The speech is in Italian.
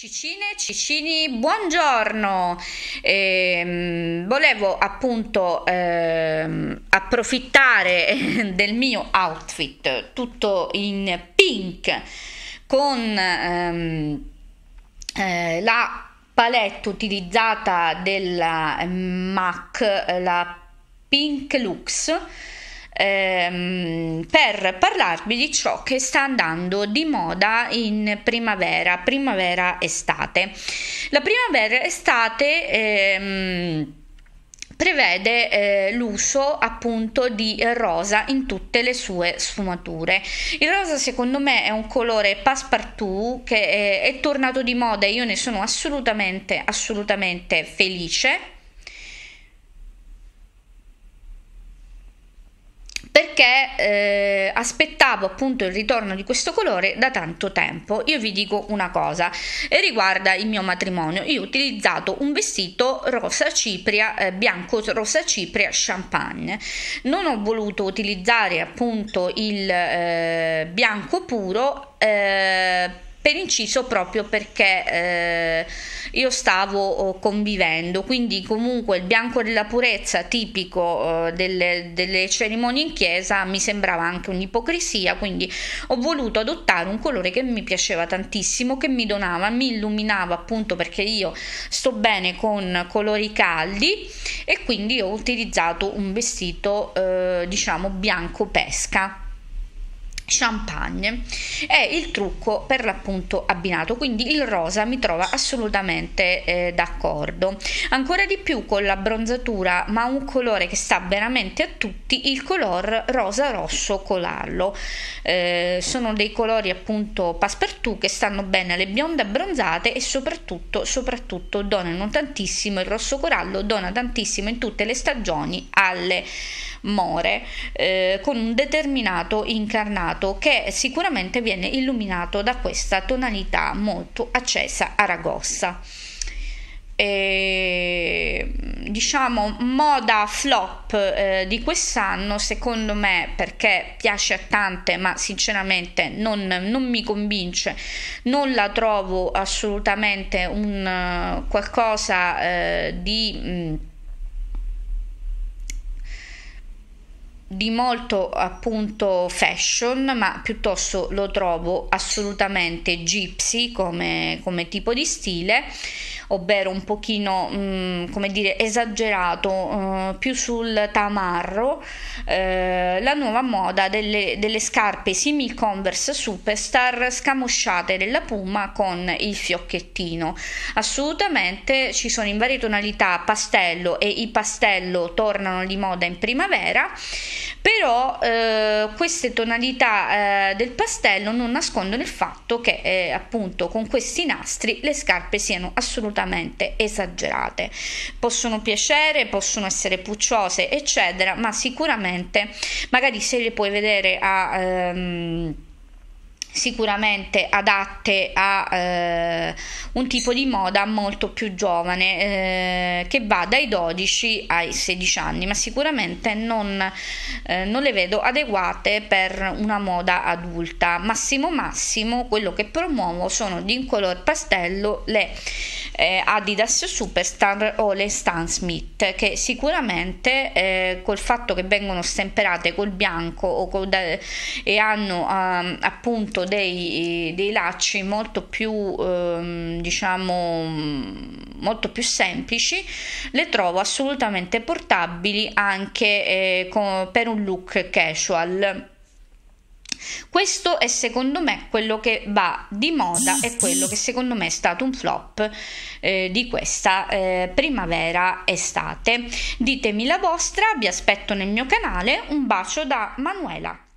Cicine, Cicini, buongiorno! Eh, volevo appunto eh, approfittare del mio outfit tutto in pink con ehm, eh, la palette utilizzata della MAC, la Pink Lux ehm, per parlarvi di ciò che sta andando di moda in primavera, primavera-estate. La primavera-estate ehm, prevede eh, l'uso appunto di rosa in tutte le sue sfumature. Il rosa secondo me è un colore passepartout che è, è tornato di moda e io ne sono assolutamente assolutamente felice perché eh, aspettavo appunto il ritorno di questo colore da tanto tempo. Io vi dico una cosa, e riguarda il mio matrimonio. Io ho utilizzato un vestito rosa cipria, eh, bianco rosa cipria champagne. Non ho voluto utilizzare appunto il eh, bianco puro eh, per inciso proprio perché eh, io stavo oh, convivendo. Quindi comunque il bianco della purezza tipico eh, delle, delle, cerimonie in chiesa mi sembrava anche un'ipocrisia. Quindi ho voluto adottare un colore che mi piaceva tantissimo che mi donava mi illuminava appunto perché io sto bene con colori caldi e quindi ho utilizzato un vestito eh, diciamo bianco pesca champagne. È il trucco per l'appunto abbinato quindi il rosa mi trova assolutamente eh, d'accordo. Ancora di più con la bronzatura ma un colore che sta veramente a tutti il color rosa rosso colallo. Eh, sono dei colori appunto passepartout che stanno bene alle bionde abbronzate e soprattutto soprattutto donano tantissimo il rosso corallo dona tantissimo in tutte le stagioni alle more eh, con un determinato incarnato che sicuramente viene illuminato da questa tonalità molto accesa aragossa. E, diciamo moda flop eh, di quest'anno secondo me perché piace a tante ma sinceramente non, non mi convince non la trovo assolutamente un uh, qualcosa uh, di mh, di molto appunto fashion ma piuttosto lo trovo assolutamente gypsy come, come tipo di stile ovvero un pochino mh, mm, come dire esagerato uh, più sul tamarro eh, la nuova moda delle, delle scarpe simil converse superstar scamosciate della puma con il fiocchettino. Assolutamente ci sono in varie tonalità pastello e i pastello tornano di moda in primavera però eh, queste tonalità eh, del pastello non nascondono il fatto che eh, appunto con questi nastri le scarpe siano assolutamente esagerate. Possono piacere possono essere pucciose eccetera ma sicuramente magari se le puoi vedere a ehm, sicuramente adatte a eh, un tipo di moda molto più giovane eh, che va dai 12 ai 16 anni ma sicuramente non, eh, non le vedo adeguate per una moda adulta. Massimo massimo quello che promuovo sono di color pastello le eh, Adidas Superstar o le Stan Smith che sicuramente eh, col fatto che vengono stemperate col bianco o col, e hanno um, appunto dei, dei, lacci molto più um, diciamo molto più semplici le trovo assolutamente portabili anche eh, con, per un look casual questo è secondo me quello che va di moda e quello che secondo me è stato un flop eh, di questa eh, primavera estate. Ditemi la vostra, vi aspetto nel mio canale. Un bacio da Manuela.